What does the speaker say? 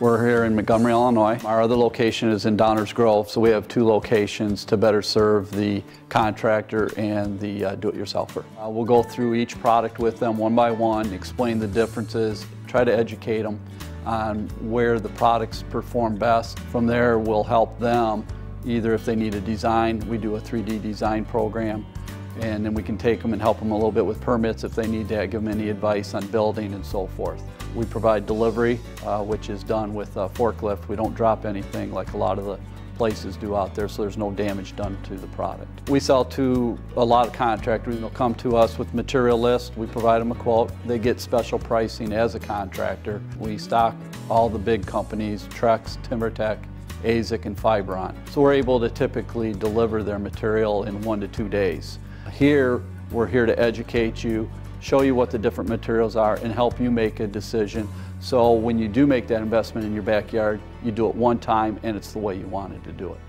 We're here in Montgomery, Illinois. Our other location is in Downers Grove, so we have two locations to better serve the contractor and the uh, do-it-yourselfer. Uh, we'll go through each product with them one by one, explain the differences, try to educate them on where the products perform best. From there, we'll help them either if they need a design, we do a 3D design program, and then we can take them and help them a little bit with permits if they need to give them any advice on building and so forth. We provide delivery, uh, which is done with a forklift. We don't drop anything like a lot of the places do out there, so there's no damage done to the product. We sell to a lot of contractors. They'll come to us with material list. We provide them a quote. They get special pricing as a contractor. We stock all the big companies, Trex, TimberTech, AZEK, and Fiberon. So we're able to typically deliver their material in one to two days. Here, we're here to educate you, show you what the different materials are, and help you make a decision. So when you do make that investment in your backyard, you do it one time and it's the way you wanted to do it.